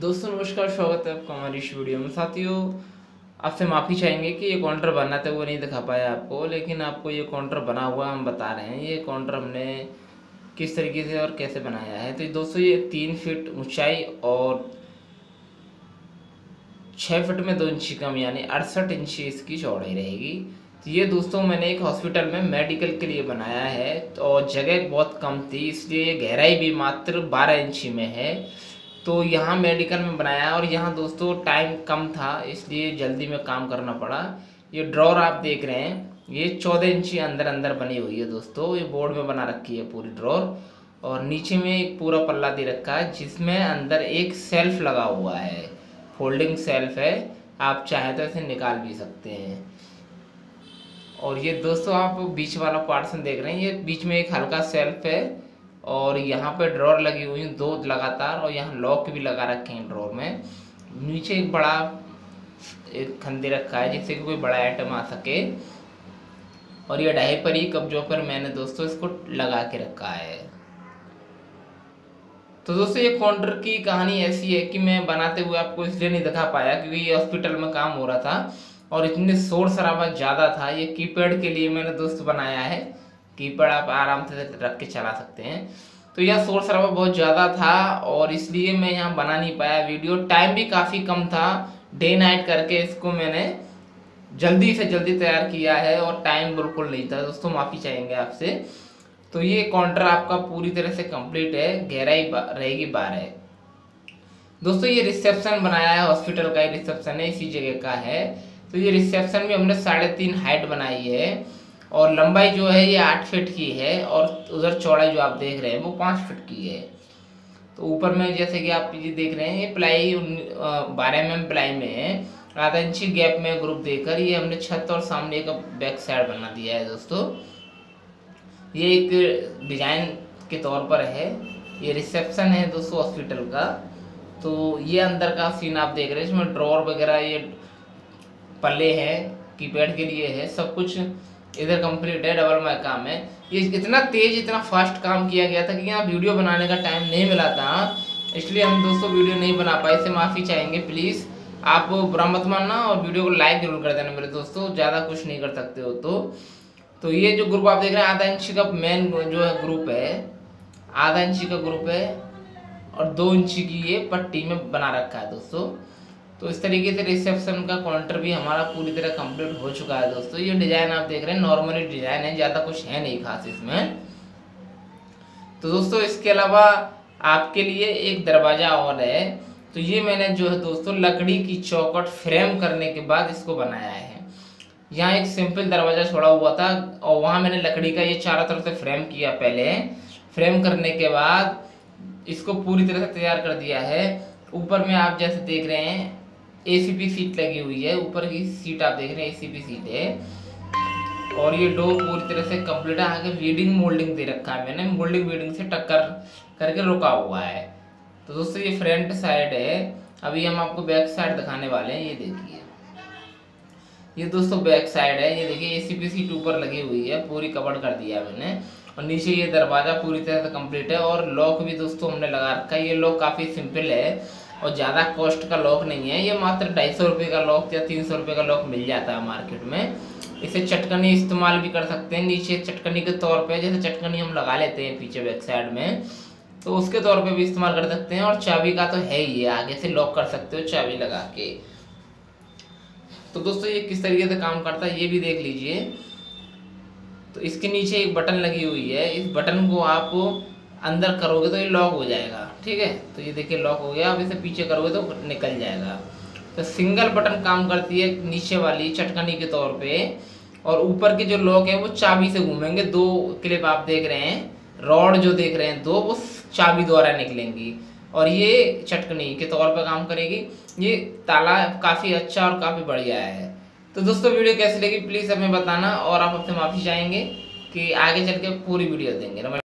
दोस्तों, नमस्कार, स्वागत है आपका हमारी इस वीडियो में। साथियों, आपसे माफ़ी चाहेंगे कि ये काउंटर बना था, वो नहीं दिखा पाया आपको, लेकिन आपको ये काउंटर बना हुआ हम बता रहे हैं। ये काउंटर हमने किस तरीके से और कैसे बनाया है? तो दोस्तों, ये तीन फीट ऊंचाई और छः फिट में दो इंची कम, यानी अड़सठ इंची इसकी चौड़ाई रहेगी। तो ये दोस्तों, मैंने एक हॉस्पिटल में मेडिकल के लिए बनाया है, और जगह बहुत कम थी, इसलिए गहराई भी मात्र बारह इंची में है। तो यहाँ मेडिकल में बनाया और यहाँ दोस्तों टाइम कम था, इसलिए जल्दी में काम करना पड़ा। ये ड्रॉर आप देख रहे हैं, ये चौदह इंची अंदर अंदर बनी हुई है दोस्तों। ये बोर्ड में बना रखी है पूरी ड्रॉर और नीचे में एक पूरा पल्ला दे रखा है, जिसमें अंदर एक सेल्फ लगा हुआ है। फोल्डिंग सेल्फ है, आप चाहे तो इसे निकाल भी सकते हैं। और ये दोस्तों आप बीच वाला पार्सन देख रहे हैं, ये बीच में एक हल्का सेल्फ है। और यहाँ पे ड्रॉर लगी हुई है, दो लगातार, और यहाँ लॉक भी लगा रखे हैं ड्रॉर में। नीचे एक बड़ा एक खंदे रखा है, जिससे कि कोई बड़ा आइटम आ सके। और ये ढाई पर ही कब्जों पर मैंने दोस्तों इसको लगा के रखा है। तो दोस्तों, ये काउंटर की कहानी ऐसी है कि मैं बनाते हुए आपको इसलिए नहीं दिखा पाया क्योंकि ये हॉस्पिटल में काम हो रहा था और इतने शोर शराबा ज़्यादा था। ये कीपैड के लिए मैंने दोस्त बनाया है। कीपैड आप आराम से रख के चला सकते हैं। तो यह शोर शराबा बहुत ज़्यादा था और इसलिए मैं यहाँ बना नहीं पाया वीडियो। टाइम भी काफ़ी कम था। डे नाइट करके इसको मैंने जल्दी से जल्दी तैयार किया है और टाइम बिल्कुल नहीं था। दोस्तों, माफ़ी चाहेंगे आपसे। तो ये काउंटर आपका पूरी तरह से कंप्लीट है। गहराई रहेगी बारह। दोस्तों, ये रिसेप्शन बनाया है। हॉस्पिटल का ही रिसेप्शन है। इसी जगह का है। तो ये रिसेप्शन भी हमने साढ़े तीन हाइट बनाई है। और लंबाई जो है ये आठ फीट की है और उधर चौड़ाई जो आप देख रहे हैं वो पाँच फीट की है। तो ऊपर में जैसे कि आप ये देख रहे हैं, ये प्लाई बारह एम प्लाई में है। आधा इंची गैप में ग्रुप देकर ये हमने छत और सामने का बैक साइड बना दिया है दोस्तों। ये एक डिज़ाइन के तौर पर है। ये रिसेप्शन है दोस्तों हॉस्पिटल का। तो ये अंदर का सीन आप देख रहे हैं, इसमें ड्रॉर वगैरह ये पल्ले हैं कीपैड के लिए है, सब कुछ इधर कंप्लीट है डबल माई काम है। ये इतना तेज, इतना फास्ट काम किया गया था कि यहाँ वीडियो बनाने का टाइम नहीं मिला था। इसलिए हम दोस्तों वीडियो नहीं बना पाए। इससे माफ़ी चाहेंगे प्लीज़ आप बुरा मत मानना और वीडियो को लाइक ज़रूर कर देना मेरे दोस्तों। ज़्यादा कुछ नहीं कर सकते हो तो। तो ये जो ग्रुप आप देख रहे हैं, आधा इंची का मेन जो है ग्रुप है, आधा इंची का ग्रुप है और दो इंची की ये पट्टी में बना रखा है दोस्तों। तो इस तरीके से रिसेप्शन का काउंटर भी हमारा पूरी तरह कंप्लीट हो चुका है दोस्तों। ये डिज़ाइन आप देख रहे हैं नॉर्मली डिज़ाइन है, ज़्यादा कुछ है नहीं खास इसमें। तो दोस्तों, इसके अलावा आपके लिए एक दरवाज़ा और है। तो ये मैंने जो है दोस्तों, लकड़ी की चौकट फ्रेम करने के बाद इसको बनाया है। यहाँ एक सिंपल दरवाज़ा छोड़ा हुआ था और वहाँ मैंने लकड़ी का ये चारों तरफ़ से फ्रेम किया पहले। फ्रेम करने के बाद इसको पूरी तरह से तैयार कर दिया है। ऊपर में आप जैसे देख रहे हैं एसीपी सीट लगी हुई है, ऊपर की सीट आप देख रहे हैं एसीपी सीट है। और ये डो पूरी तरह से कंप्लीट है, आगे वीडिंग मोल्डिंग दे रखा है मैंने मोल्डिंग वीडिंग से टक्कर करके रुका हुआ है। तो दोस्तों, ये फ्रंट साइड है। अभी हम आपको बैक साइड दिखाने वाले हैं, ये देखिए। ये दोस्तों बैक साइड है, ये देखिए एसीपी सीट ऊपर लगी हुई है, पूरी कवर कर दिया मैंने। और नीचे ये दरवाज़ा पूरी तरह से कंप्लीट है, और लॉक भी दोस्तों हमने लगा रखा है। ये लॉक काफ़ी सिंपल है। और ज़्यादा कॉस्ट का लॉक नहीं है, ये मात्र ढाई सौ रुपये का लॉक या तीन सौ रुपये का लॉक मिल जाता है मार्केट में। इसे चटकनी इस्तेमाल भी कर सकते हैं, नीचे चटकनी के तौर पे, जैसे चटकनी हम लगा लेते हैं पीछे बैक साइड में तो उसके तौर पे भी इस्तेमाल कर सकते हैं, और चाबी का तो है ही है, आगे से लॉक कर सकते हो चाबी लगा के। तो दोस्तों, ये किस तरीके से काम करता है, ये भी देख लीजिए। तो इसके नीचे एक बटन लगी हुई है, इस बटन को आप अंदर करोगे तो ये लॉक हो जाएगा। ठीक है? तो ये देखिए लॉक हो गया। अब इसे पीछे करोगे तो निकल जाएगा। तो सिंगल बटन काम करती है नीचे वाली चटकनी के तौर पे। और ऊपर के जो लॉक है, वो चाबी से घूमेंगे। दो क्लिप आप देख रहे हैं। रॉड जो देख रहे हैं दो, वो चाबी द्वारा निकलेंगी। और ये चटकनी के तौर पर काम करेगी। ये ताला काफ़ी अच्छा और काफ़ी बढ़िया है। तो दोस्तों, वीडियो कैसी लगी, प्लीज़ हमें बताना। और आप अपने माफ़ी चाहेंगे कि आगे चल के पूरी वीडियो देंगे।